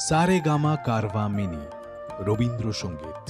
সারে gamma Carvaan mini Rabindrasangeet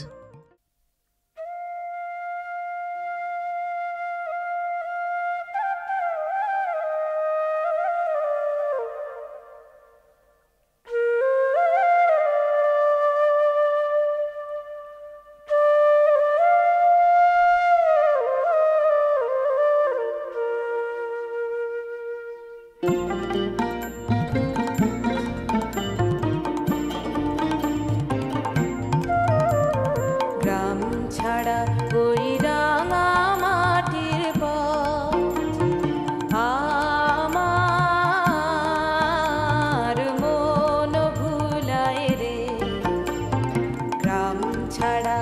ছাড়া ওই রাঙা মাটির আমার মন ভুলাই রে। গ্রাম ছাড়া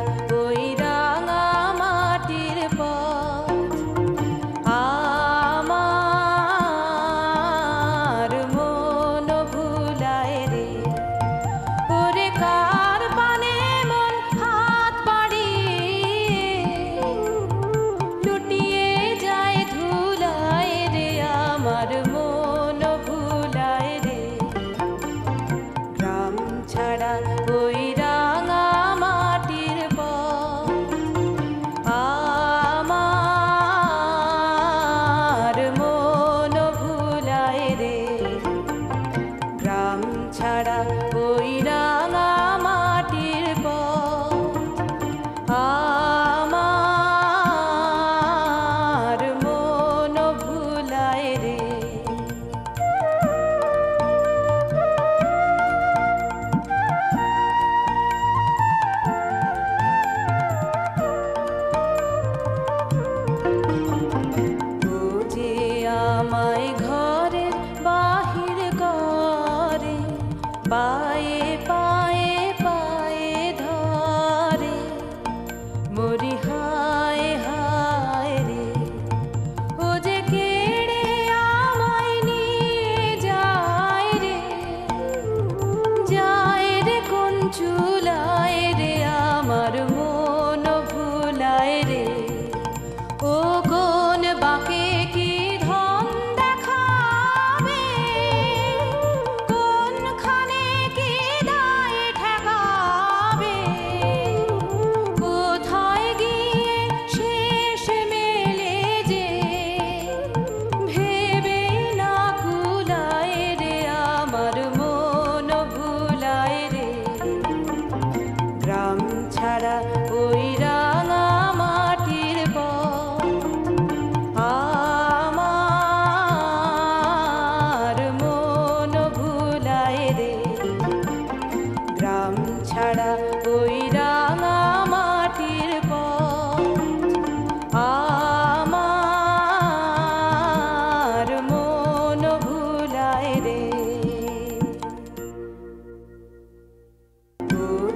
ছাড়া ওই রাঙা মাটির পথ। আমার মন ভুলায় রে। আমায়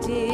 melody.